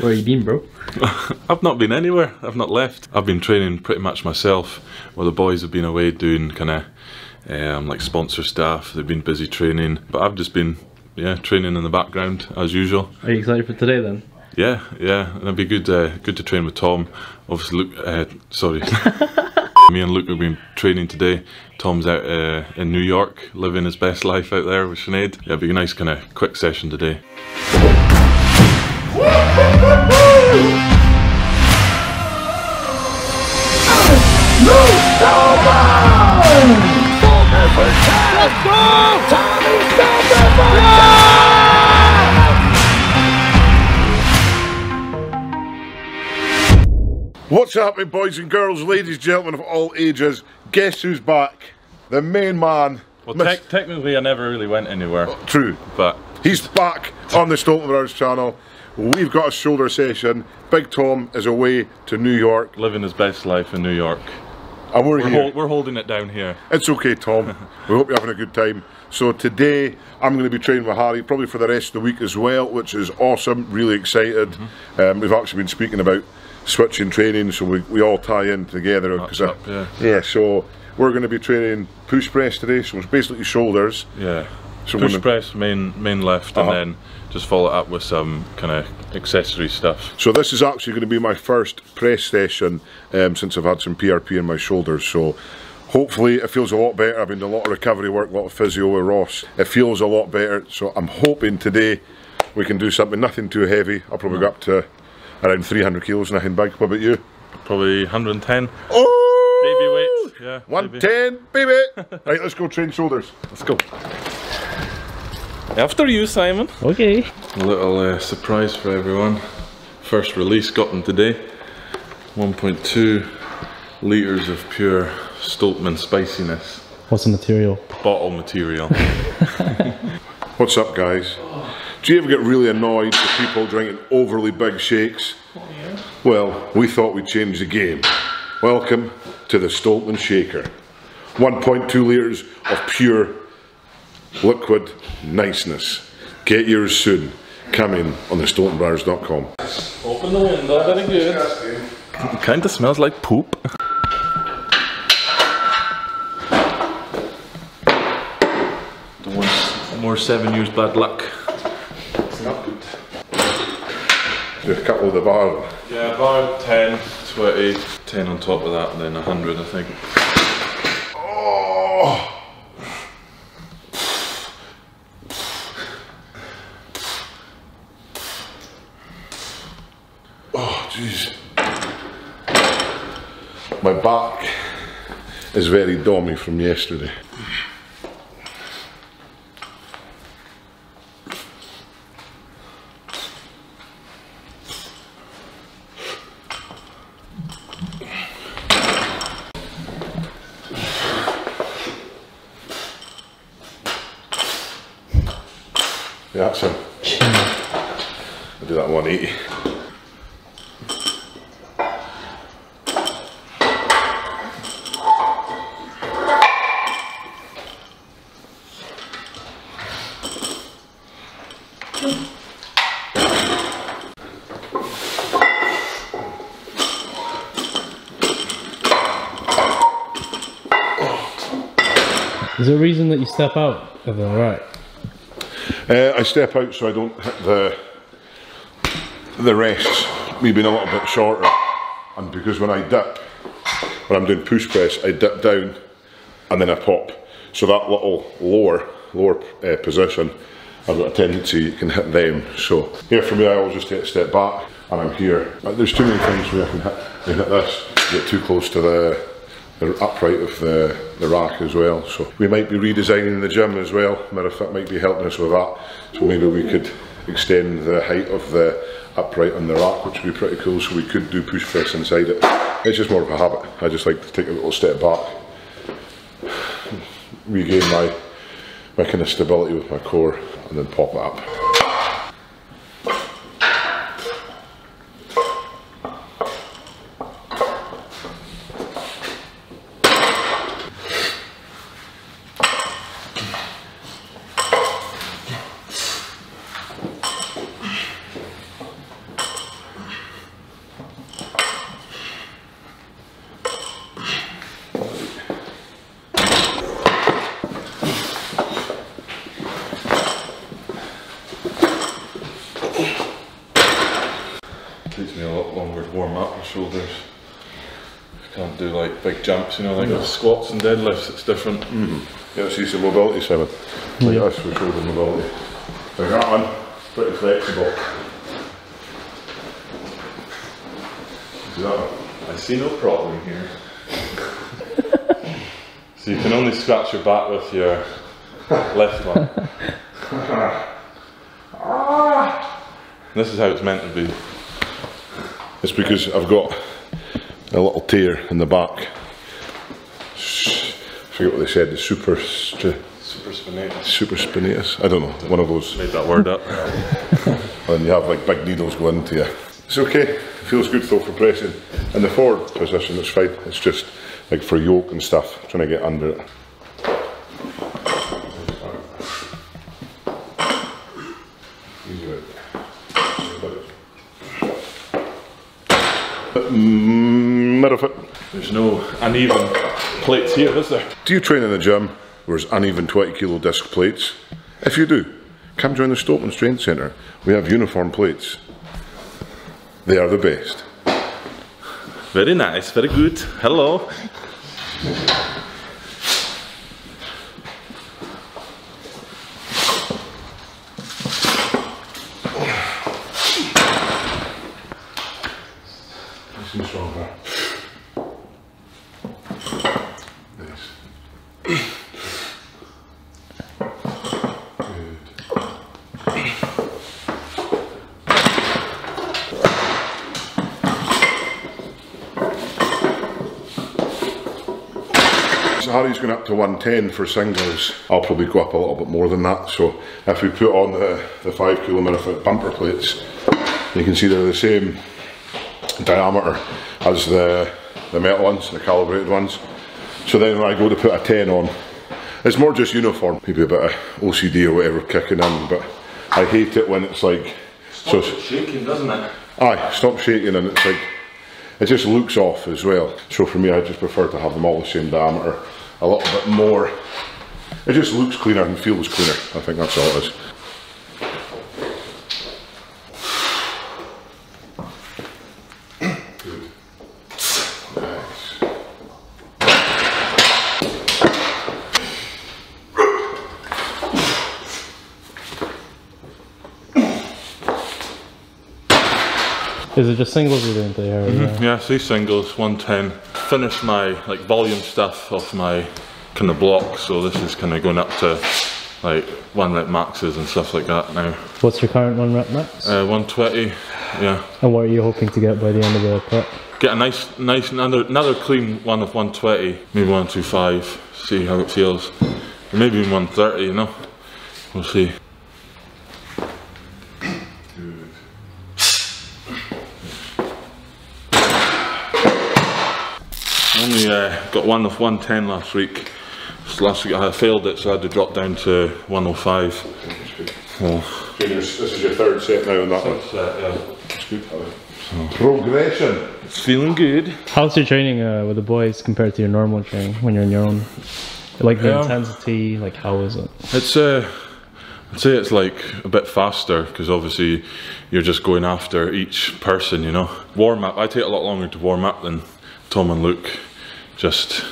Where you been, bro? I've not been anywhere. I've not left. I've been training pretty much myself. While the boys have been away doing kind of um, like sponsor stuff. They've been busy training, but I've just been yeah training in the background as usual. Are you excited for today then? Yeah, yeah, and it'd be good uh, good to train with Tom. Obviously, Luke. Uh, sorry. Me and Luke have been training today. Tom's out uh, in New York, living his best life out there with Sinead. Yeah, it'd be a nice kind of quick session today. What's happening, boys and girls, ladies, gentlemen of all ages? Guess who's back? The main man. Well, tec- technically, I never really went anywhere, True. but He's back on the Stoltman Brothers channel. We've got a shoulder session. Big Tom is away to New York, living his best life in New York. and we're, We're, here. hol- we're holding it down here. It's okay, Tom. we hope you're having a good time. So today I'm going to be training with Harry, probably for the rest of the week as well, which is awesome. Really excited. Mm-hmm. Um, we've actually been speaking about switching training, so we, we all tie in together. 'cause I- up, yeah. yeah. So we're going to be training push press today. So it's basically shoulders. Yeah. So Push press, main main left, Uh-huh. and then just follow it up with some kind of accessory stuff. So this is actually going to be my first press session um, since I've had some PRP in my shoulders. So hopefully it feels a lot better. I've been doing a lot of recovery work, a lot of physio with Ross. It feels a lot better. So I'm hoping today we can do something, nothing too heavy. I'll probably go up to around 300 kilos, nothing big. What about you? Probably 110 Oh! baby weights. Yeah. maybe. 110, baby! right, let's go train shoulders. Let's go. After you, Simon. Okay. A little uh, surprise for everyone. First release gotten today. 1.2 liters of pure Stoltman spiciness. What's the material? Bottle material. What's up, guys? Do you ever get really annoyed with people drinking overly big shakes? Well, we thought we'd change the game. Welcome to the Stoltman Shaker. 1.2 litres of pure liquid niceness. Get yours soon. Coming on the StoltmanBrothers.com. Open the window, very good. Kinda smells like poop. Don't want more seven years bad luck. Not good. Do a couple of the bar. Yeah, about 10, 20, 10 on top of that, and then 100, I think. Jeez. My back is very dommy from yesterday. Yeah, that's him. I'll do that 180. There a reason that you step out of the right? Uh, I step out so I don't hit the the rests, me being a little bit shorter. And because when I dip, when I'm doing push press, I dip down and then I pop. So that little lower lower uh, position, I've got a tendency you can hit them. So here for me, I always just take a step back and I'm here. But there's too many things where I can hit, hit this, get too close to the the upright of the, the rack as well. So we might be redesigning the gym as well. Merrifit might be helping us with that. So maybe we could extend the height of the upright on the rack, which would be pretty cool. So we could do push press inside it. It's just more of a habit. I just like to take a little step back, regain my my kind of stability with my core, and then pop it up. Me a lot longer to warm up the shoulders. I Can't do like big jumps, you know, like with squats and deadlifts, it's different. Mm-hmm. Yeah, see some mobility, Simon. Like us with shoulder mobility. Like that one, pretty flexible. That one? I see no problem here. so you can only scratch your back with your left one. this is how it's meant to be. It's because I've got a little tear in the back. S- I forget what they said, the super, st- Super spinatus. super spinatus. I don't know, one of those. Made that word up. And you have like big needles go into you. It's okay, feels good though for pressing. In the forward position, it's fine. It's just like for yoke and stuff, trying to get under it. Easy bit. Mm, Middle foot. There's no uneven plates here, is there? Do you train in the gym where there's uneven 20 kilo disc plates? If you do, come join the Stoltman Strength Centre. We have uniform plates. They are the best. Very nice, very good. Hello. Nice and strong there. Nice. Good. So Harry's going up to 110 for singles. I'll probably go up a little bit more than that. So if we put on the, the 5 kilometre foot bumper plates, you can see they're the same diameter as the, the metal ones, the calibrated ones. So then when I go to put a 10 on, it's more just uniform, maybe a bit of OCD or whatever kicking in, but I hate it when it's like, so, shaking, doesn't it? aye, stop shaking and it's like, it just looks off as well. So for me, I just prefer to have them all the same diameter, a little bit more. It just looks cleaner and feels cleaner. I think that's all it is. Nice. Is it just singles you're doing today? Or, uh, Yeah, three singles, 110. Finished my like volume stuff off my kind of block, so this is kind of going up to like one rep maxes and stuff like that now. What's your current one rep max? Uh, 120, yeah. and what are you hoping to get by the end of the prep? Get a nice, nice another another clean one of 120, maybe 125. See how it feels, maybe even 130. You know, we'll see. Only uh, got one of 110 last week. So last week I failed it, so I had to drop down to 105. Oh, This is your third set now on that one. yeah. That's good, Harry. Progression. It's feeling good. How's your training uh, with the boys compared to your normal training when you're on your own? Like the Yeah. intensity, like how is it? It's uh, I'd say it's like a bit faster because obviously you're just going after each person, you know. Warm up, I take a lot longer to warm up than Tom and Luke. Just,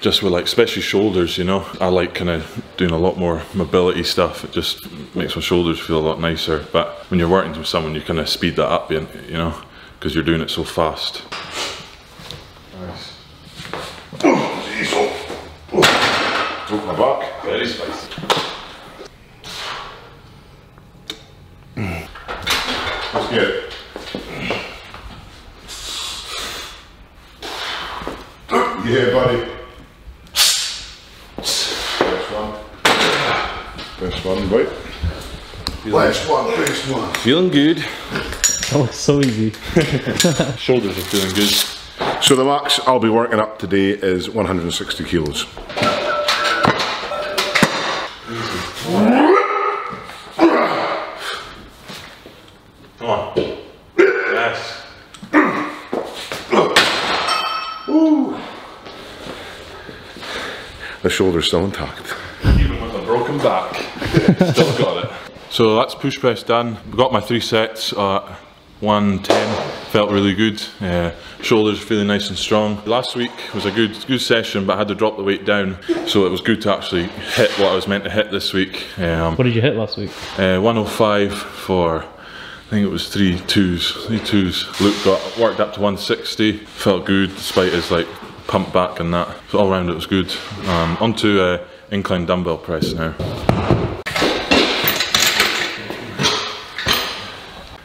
just with like especially shoulders, you know. I like kind of doing a lot more mobility stuff. It just makes my shoulders feel a lot nicer. But when you're working with someone, you kind of speed that up, you know, because you're doing it so fast. Nice. Diesel. Broke my back. Very spicy. Let's get it. Yeah, buddy. Best one. Best one, right? Last one, best one. Feeling good. That looks so easy. Shoulders are feeling good. So the max I'll be working up today is 160 kilos. Come on. Yes. The shoulder's still intact. Even with a broken back, still got it. So that's push press done. Got my three sets at 110. Felt really good. Uh, shoulders feeling nice and strong. Last week was a good good session, but I had to drop the weight down, so it was good to actually hit what I was meant to hit this week. Um, What did you hit last week? uh, 105 for I think it was three twos, three twos. Luke got worked up to 160. Felt good despite his like pump back and that. So all round it was good. Um, onto uh, incline dumbbell press now.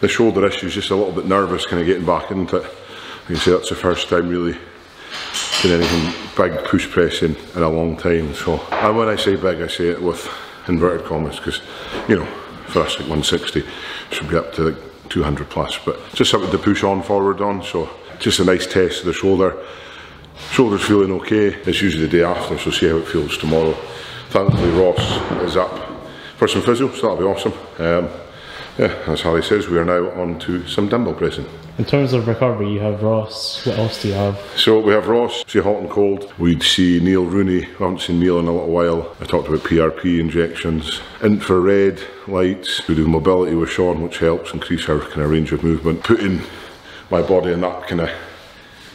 The shoulder issue is just a little bit nervous kind of getting back into it. Like I say, that's the first time really doing anything big push pressing in a long time. So, and when I say big, I say it with inverted commas because, you know, for us like 160 should be up to like 200 plus, but just something to push on forward on. So, just a nice test of the shoulder. Shoulder's feeling okay. It's usually the day after, so see how it feels tomorrow. Thankfully, Ross is up for some physio, so that'll be awesome. Um, yeah, as Harry says, we are now on to some dumbbell pressing. In terms of recovery, you have Ross. What else do you have? So we have Ross, see hot and cold. We'd see Neil Rooney. I haven't seen Neil in a little while. I talked about PRP injections, infrared lights. We do mobility with Sean, which helps increase our kind of range of movement. Putting my body in that kind of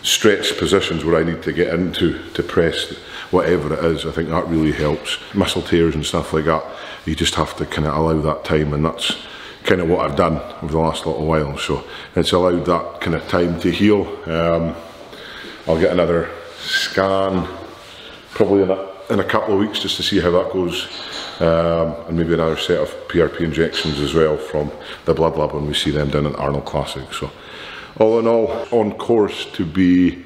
stretched positions where I need to get into to press whatever it is. I think that really helps. Muscle tears and stuff like that. You just have to kind of allow that time, and that's kind of what I've done over the last little while. So it's allowed that kind of time to heal. Um, I'll get another scan probably in a, in a couple of weeks just to see how that goes. Um, and maybe another set of PRP injections as well from the Blood Lab when we see them down at Arnold Classic. So, all in all, on course to be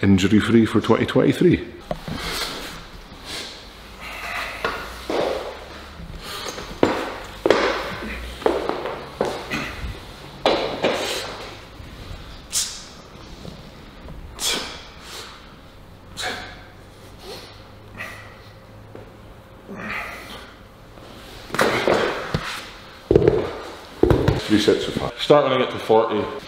injury free for 2023. Sets of five. Start when I get to 40.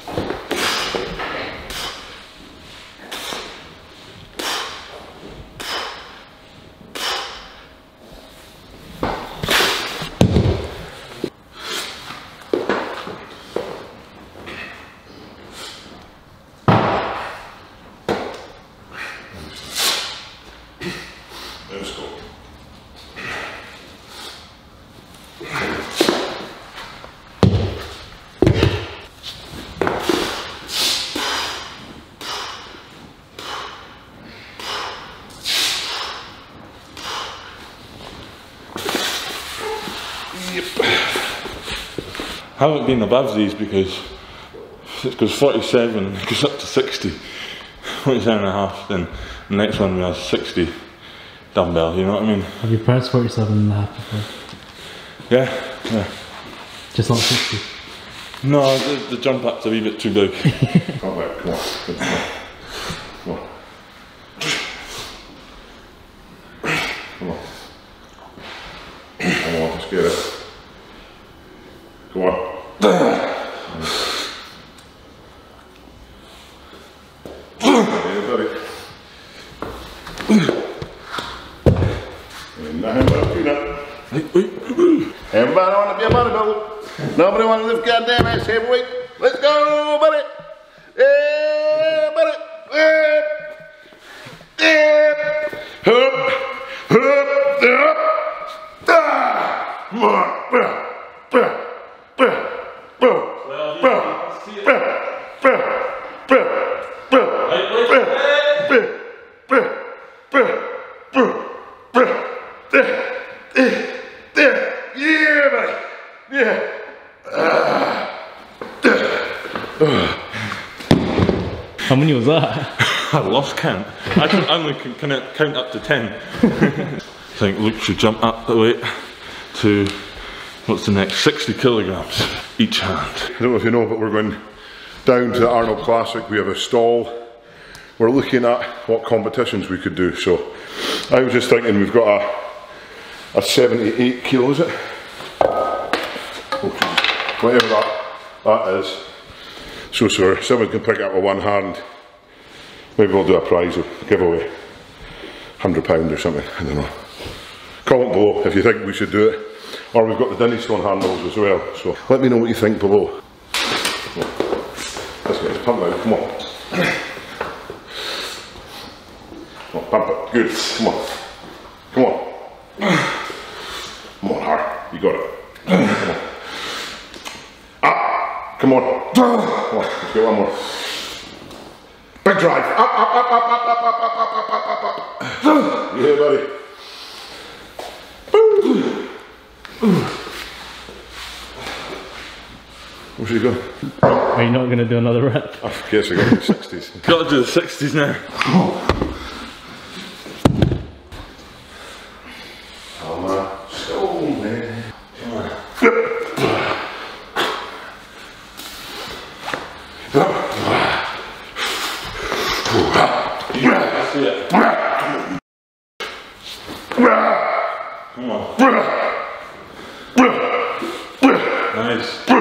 Haven't been above these because it goes 47 and it goes up to 60. 47 and a half, then the next one we have 60 dumbbell, you know what I mean? Have you pressed 47 and a half before? Yeah, yeah. Just not 60. No, the, the jump up's a wee bit too big. Come back, come on. Come on. Come on. Come on. Come on, let's get it. Come on. Yeah, buddy. And now, peanut. Everybody want to be a bodybuilder. Nobody want to lift goddamn ass week. Let's go, buddy. Yeah, Yeah. How many was that? I lost count. I can only can, can count up to 10. I think Luke should jump up the weight to, what's the next, 60 kilograms each hand. I don't know if you know, but we're going down to the Arnold Classic. We have a stall. We're looking at what competitions we could do. So I was just thinking we've got a, a 78 kilo, is it? Whatever that, that is. So, sir, someone can pick it up with one hand. Maybe we'll do a prize or giveaway. £100 or something, I don't know. Comment below if you think we should do it. Or we've got the Dinnie Stone handles as well. So let me know what you think below. just pump it out. Come on. Come on, pump it. Good. Come on. Come on. Come on, Har. You got it. Come on. Up. Come on. Come on. Let's get one more. Big drive. Up, up, up, up, up, up, up, up, up, up, up, up. Yeah, buddy. Where's he going? Are you not gonna do another rep? I guess I got the 60s. Got to do the 60s now. I'm a stone man. That's it. Come on. Nice. Good.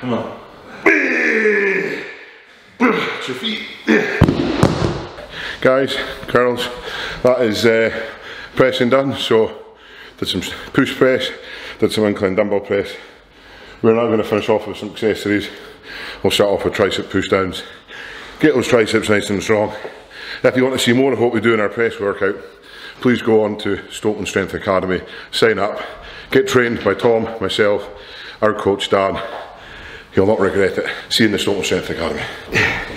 Come on. It's your feet. Guys, girls, that is uh, pressing done. So, did some push press, did some incline dumbbell press. We're now going to finish off with some accessories. We'll start off with tricep push downs. Get those triceps nice and strong. If you want to see more of what we do in our press workout, please go on to Stoltman Strength Academy, sign up, get trained by Tom, myself, our coach Dan. You'll not regret it. See you in the Stoltman Strength Academy.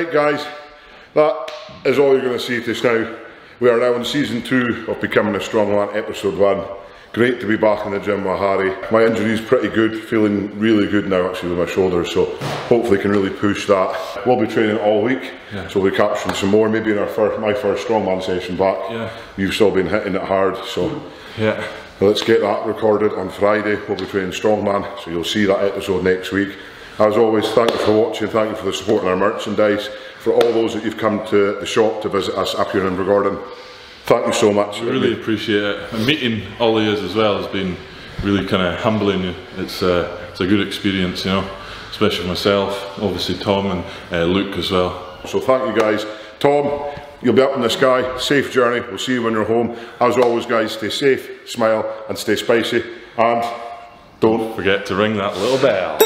Right, guys, that is all you're going to see just now. We are now in season two of Becoming a Strongman, episode one. Great to be back in the gym with Harry. My injury is pretty good, feeling really good now actually with my shoulder, so hopefully can really push that. We'll be training all week, so we'll be capturing some more, maybe in our first, my first strongman session back. Yeah. You've still been hitting it hard, so Yeah. Let's get that recorded on Friday. We'll be training Strongman, so you'll see that episode next week. As always, thank you for watching, thank you for the support on our merchandise, for all those that you've come to the shop to visit us up here in Invergordon. Thank you so much. Really appreciate it. And meeting all of you as well has been really kind of humbling. It's, uh, it's a good experience, you know, especially myself, obviously Tom and uh, Luke as well. So thank you guys. Tom, you'll be up in the sky. Safe journey. We'll see you when you're home. As always, guys, stay safe, smile, and stay spicy. And don't Forget to ring that little bell.